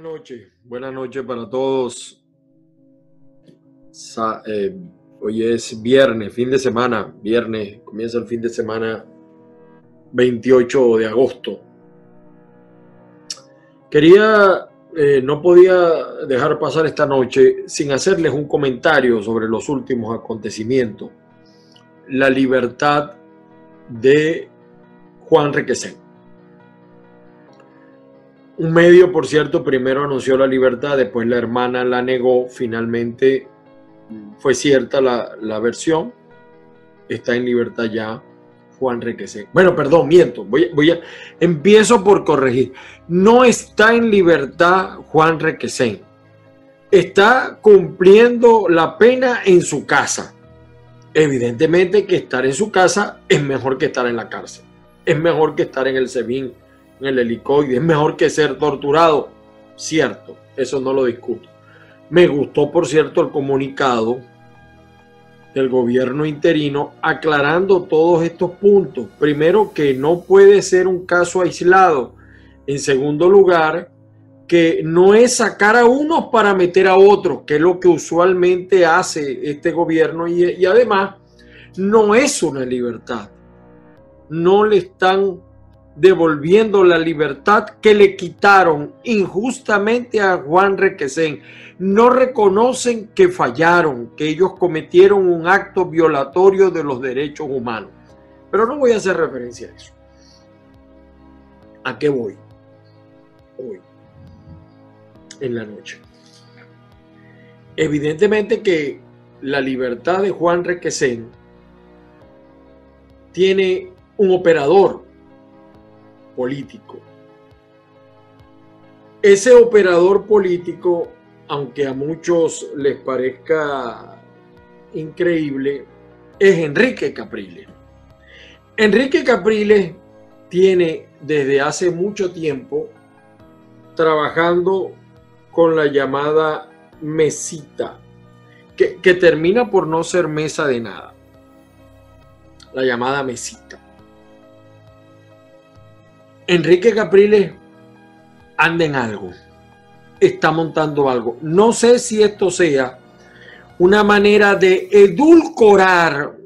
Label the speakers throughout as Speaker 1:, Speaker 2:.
Speaker 1: Buenas noches, buenas noches para todos. Eh, hoy es viernes, fin de semana, viernes, comienza el fin de semana 28 de agosto. Quería, eh, no podía dejar pasar esta noche sin hacerles un comentario sobre los últimos acontecimientos. La libertad de Juan Requesén. Un medio, por cierto, primero anunció la libertad, después la hermana la negó, finalmente fue cierta la, versión, está en libertad ya Juan Requesén. Bueno, perdón, miento, voy, voy a, empiezo por corregir. No está en libertad Juan Requesén, está cumpliendo la pena en su casa. Evidentemente que estar en su casa es mejor que estar en la cárcel, es mejor que estar en el SEBIN el helicoide. Es mejor que ser torturado. Cierto, eso no lo discuto. Me gustó, por cierto, el comunicado del gobierno interino aclarando todos estos puntos. Primero, que no puede ser un caso aislado. En segundo lugar, que no es sacar a unos para meter a otros, que es lo que usualmente hace este gobierno y, y además no es una libertad. No le están devolviendo la libertad que le quitaron injustamente a Juan Requesén. No reconocen que fallaron, que ellos cometieron un acto violatorio de los derechos humanos. Pero no voy a hacer referencia a eso. ¿A qué voy? Hoy, en la noche. Evidentemente que la libertad de Juan Requesén tiene un operador político. Ese operador político, aunque a muchos les parezca increíble, es Enrique Capriles. Enrique Capriles tiene desde hace mucho tiempo trabajando con la llamada mesita, que, que, termina por no ser mesa de nada. La llamada mesita. Enrique Capriles anda en algo, está montando algo. No sé si esto sea una manera de edulcorar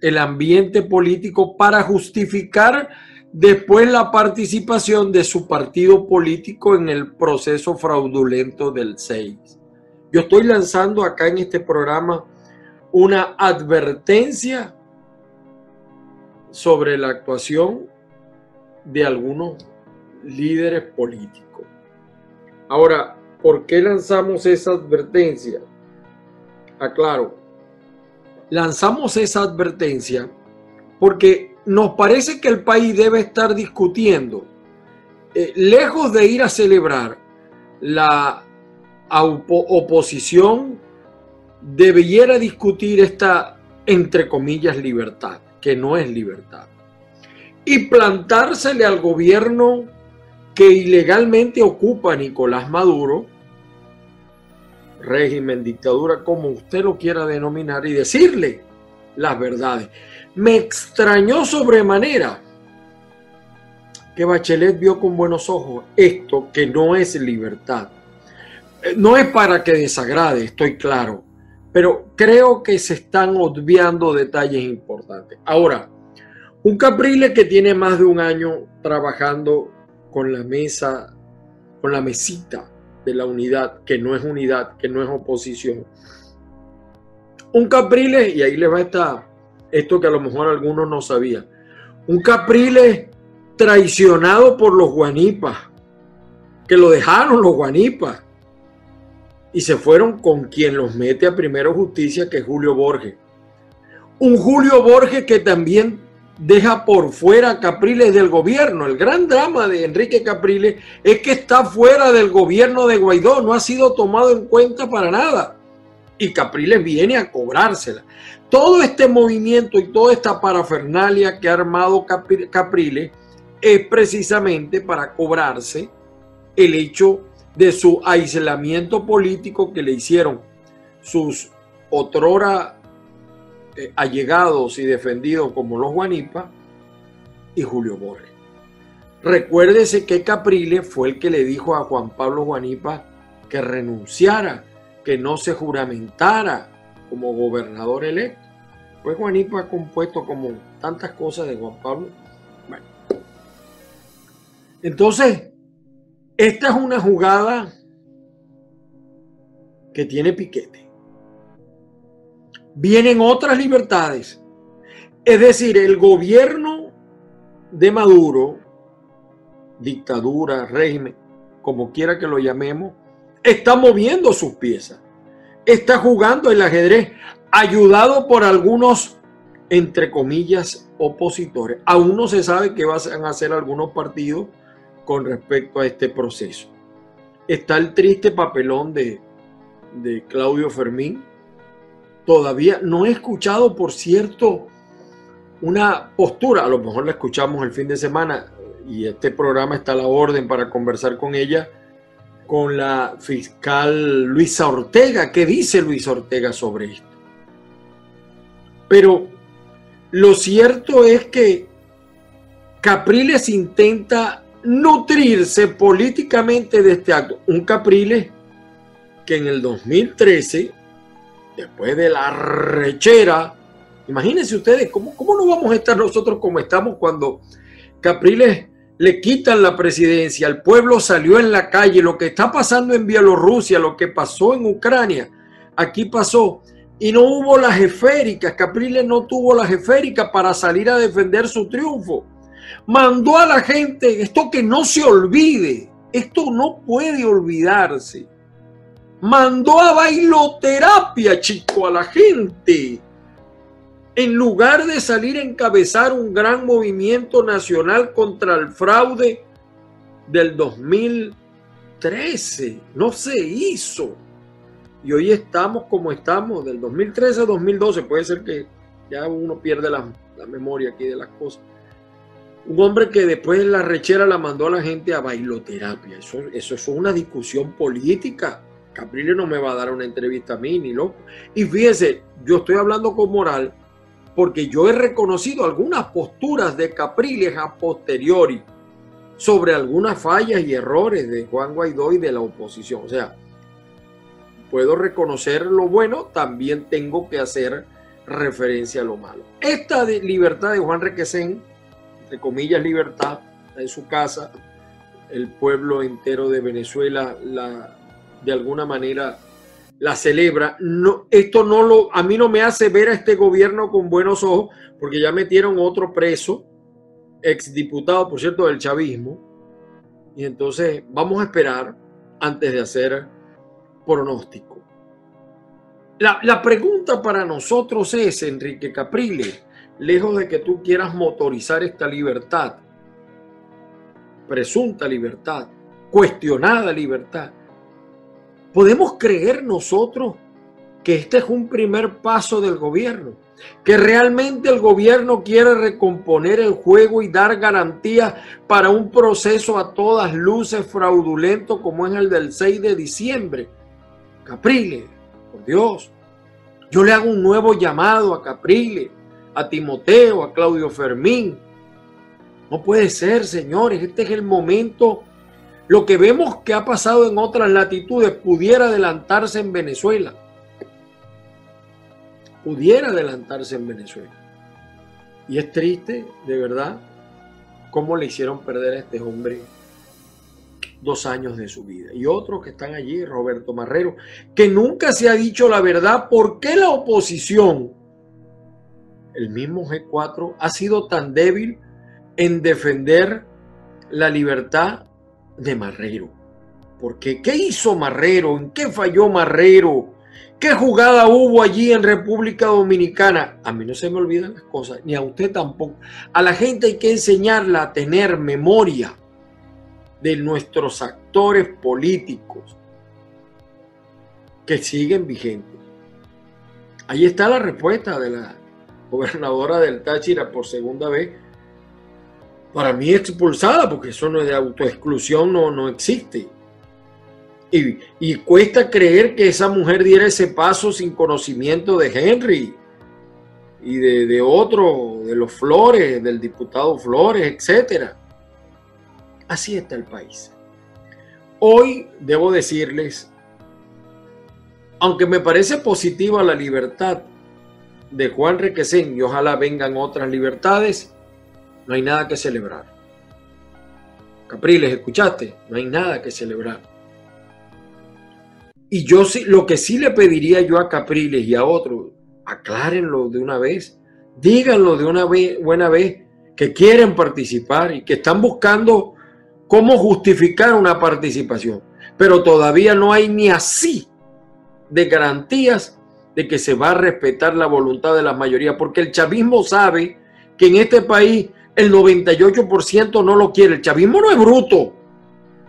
Speaker 1: el ambiente político para justificar después la participación de su partido político en el proceso fraudulento del 6. Yo estoy lanzando acá en este programa una advertencia sobre la actuación de algunos líderes políticos. Ahora, ¿por qué lanzamos esa advertencia? Aclaro, lanzamos esa advertencia porque nos parece que el país debe estar discutiendo, eh, lejos de ir a celebrar la oposición, debiera discutir esta, entre comillas, libertad, que no es libertad y plantársele al gobierno que ilegalmente ocupa Nicolás Maduro, régimen, dictadura, como usted lo quiera denominar, y decirle las verdades. Me extrañó sobremanera que Bachelet vio con buenos ojos esto que no es libertad. Eh, no es para que desagrade, estoy claro, pero creo que se están obviando detalles importantes. Ahora, un Capriles que tiene más de un año trabajando con la mesa, con la mesita de la unidad, que no es unidad, que no es oposición. Un Capriles, y ahí le va esta, esto que a lo mejor algunos no sabían. Un Capriles traicionado por los guanipas, que lo dejaron los guanipas y se fueron con quien los mete a primero justicia, que es Julio Borges. Un Julio Borges que también deja por fuera a Capriles del gobierno. El gran drama de Enrique Capriles es que está fuera del gobierno de Guaidó, no ha sido tomado en cuenta para nada. Y Capriles viene a cobrársela. Todo este movimiento y toda esta parafernalia que ha armado Capriles es precisamente para cobrarse el hecho de su aislamiento político que le hicieron sus otrora allegados y defendidos como los Guanipa y Julio Borges. Recuérdese que Capriles fue el que le dijo a Juan Pablo Guanipa que renunciara, que no se juramentara como gobernador electo. Pues Guanipa ha compuesto como tantas cosas de Juan Pablo. Bueno. Entonces, esta es una jugada que tiene piquete. Vienen otras libertades. Es decir, el gobierno de Maduro dictadura, régimen, como quiera que lo llamemos, está moviendo sus piezas, está jugando el ajedrez, ayudado por algunos, entre comillas, opositores. Aún no se sabe qué van a hacer algunos partidos con respecto a este proceso. Está el triste papelón de, de Claudio Fermín. Todavía no he escuchado, por cierto, una postura, a lo mejor la escuchamos el fin de semana, y este programa está a la orden para conversar con ella, con la fiscal Luisa Ortega. ¿Qué dice Luisa Ortega sobre esto? Pero lo cierto es que Capriles intenta nutrirse políticamente de este acto. Un Capriles que en el 2013, después de la rechera, imagínense ustedes, ¿cómo, cómo no vamos a estar nosotros como estamos cuando Capriles le quitan la presidencia, el pueblo salió en la calle, lo que está pasando en Bielorrusia, lo que pasó en Ucrania, aquí pasó. Y no hubo las esféricas, Capriles no tuvo las esféricas para salir a defender su triunfo. Mandó a la gente, esto que no se olvide, esto no puede olvidarse. Mandó a bailoterapia, chico, a la gente en lugar de salir a encabezar un gran movimiento nacional contra el fraude del 2013. No se hizo. Y hoy estamos como estamos, del 2013 a 2012. Puede ser que ya uno pierde la, memoria aquí de las cosas. Un hombre que después de la rechera la mandó a la gente a bailoterapia. Eso, eso es una discusión política. Capriles no me va a dar una entrevista a mí, ni loco. Y fíjese, yo estoy hablando con moral porque yo he reconocido algunas posturas de Capriles a posteriori sobre algunas fallas y errores de Juan Guaidó y de la oposición. O sea, puedo reconocer lo bueno, también tengo que hacer referencia a lo malo. Esta libertad de Juan Requesén, entre comillas libertad, en su casa, el pueblo entero de Venezuela la, de alguna manera la celebra. No, esto no lo, a mí no me hace ver a este gobierno con buenos ojos, porque ya metieron otro preso, exdiputado, por cierto, del chavismo. Y entonces vamos a esperar antes de hacer pronóstico. La, la pregunta para nosotros es, Enrique Capriles, lejos de que tú quieras motorizar esta libertad, presunta libertad, cuestionada libertad, ¿Podemos creer nosotros que este es un primer paso del gobierno? Que realmente el gobierno quiere recomponer el juego y dar garantía para un proceso a todas luces fraudulento como es el del 6 de diciembre. Capriles, por Dios, yo le hago un nuevo llamado a Capriles, a Timoteo, a Claudio Fermín. No puede ser, señores, este es el momento lo que vemos que ha pasado en otras latitudes pudiera adelantarse en Venezuela. Pudiera adelantarse en Venezuela. Y es triste, de verdad, cómo le hicieron perder a este hombre dos años de su vida. Y otros que están allí, Roberto Marrero, que nunca se ha dicho la verdad por qué la oposición, el mismo G4, ha sido tan débil en defender la libertad de Marrero. Porque ¿qué hizo Marrero? ¿En qué falló Marrero? ¿Qué jugada hubo allí en República Dominicana? A mí no se me olvidan las cosas, ni a usted tampoco. A la gente hay que enseñarla a tener memoria de nuestros actores políticos que siguen vigentes. Ahí está la respuesta de la gobernadora del Táchira por segunda vez para mí expulsada, porque eso no es de autoexclusión, no, no existe. Y, cuesta creer que esa mujer diera ese paso sin conocimiento de Henry y de, de otro, de los Flores, del diputado Flores, etc. Así está el país. Hoy debo decirles, aunque me parece positiva la libertad de Juan Requesén y ojalá vengan otras libertades, no hay nada que celebrar. Capriles, ¿escuchaste? No hay nada que celebrar. Y yo sí, lo que sí le pediría yo a Capriles y a otros, aclárenlo de una vez, díganlo de una vez, buena vez, que quieren participar y que están buscando cómo justificar una participación. Pero todavía no hay ni así de garantías de que se va a respetar la voluntad de la mayoría, porque el chavismo sabe que en este país el 98% no lo quiere. El chavismo no es bruto.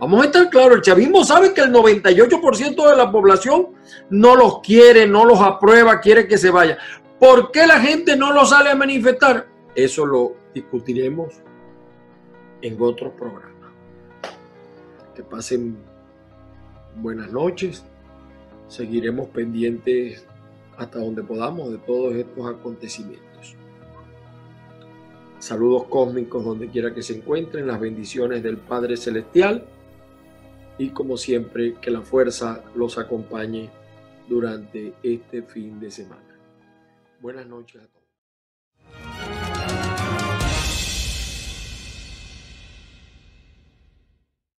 Speaker 1: Vamos a estar claros, el chavismo sabe que el 98% de la población no los quiere, no los aprueba, quiere que se vaya. ¿Por qué la gente no lo sale a manifestar? Eso lo discutiremos en otros programas. Que pasen buenas noches. Seguiremos pendientes hasta donde podamos de todos estos acontecimientos. Saludos cósmicos donde quiera que se encuentren, las bendiciones del Padre Celestial y como siempre que la fuerza los acompañe durante este fin de semana. Buenas noches a todos.